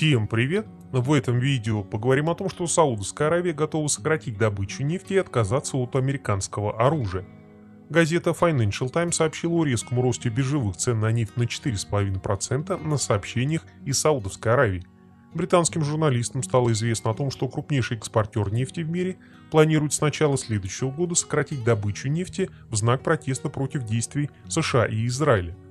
Всем привет! В этом видео поговорим о том, что Саудовская Аравия готова сократить добычу нефти и отказаться от американского оружия. Газета Financial Times сообщила о резком росте биржевых цен на нефть на 4,5% на сообщениях из Саудовской Аравии. Британским журналистам стало известно о том, что крупнейший экспортер нефти в мире планирует с начала следующего года сократить добычу нефти в знак протеста против действий США и Израиля –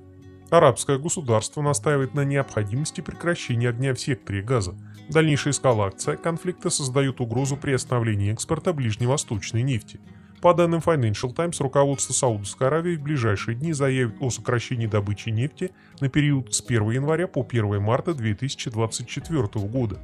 Арабское государство настаивает на необходимости прекращения огня в секторе газа. Дальнейшая эскалация конфликта создает угрозу приостановления экспорта ближневосточной нефти. По данным Financial Times, руководство Саудовской Аравии в ближайшие дни заявит о сокращении добычи нефти на период с 1 января по 1 марта 2024 года.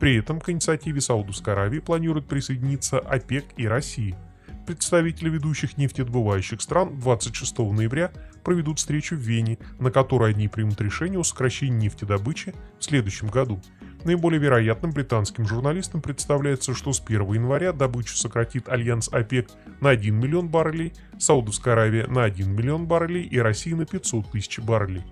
При этом к инициативе Саудовской Аравии планируют присоединиться ОПЕК и Россия – Представители ведущих нефтедобывающих стран 26 ноября проведут встречу в Вене, на которой они примут решение о сокращении нефтедобычи в следующем году. Наиболее вероятным британским журналистам представляется, что с 1 января добычу сократит Альянс ОПЕК на 1 миллион баррелей, Саудовская Аравия на 1 миллион баррелей и Россия на 500 тысяч баррелей.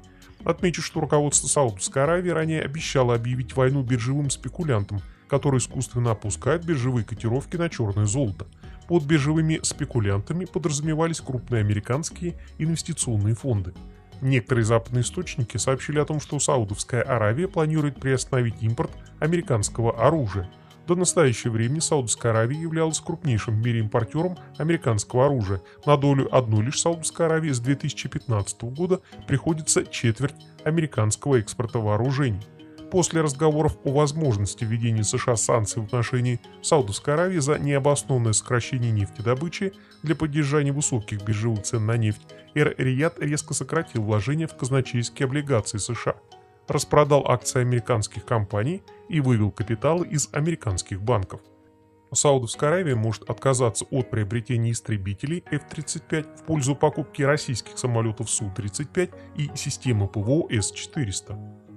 Отмечу, что руководство Саудовской Аравии ранее обещало объявить войну биржевым спекулянтам, которые искусственно опускают биржевые котировки на черное золото – под биржевыми спекулянтами подразумевались крупные американские инвестиционные фонды. Некоторые западные источники сообщили о том, что Саудовская Аравия планирует приостановить импорт американского оружия. До настоящего времени Саудовская Аравия являлась крупнейшим в мире импортером американского оружия. На долю одной лишь Саудовской Аравии с 2015 года приходится четверть американского экспорта вооружений – после разговоров о возможности введения США санкций в отношении Саудовской Аравии за необоснованное сокращение нефтедобычи для поддержания высоких биржевых цен на нефть, Эр Рияд резко сократил вложения в казначейские облигации США, распродал акции американских компаний и вывел капиталы из американских банков. Саудовская Аравия может отказаться от приобретения истребителей F-35 в пользу покупки российских самолетов Су-35 и системы ПВО С-400.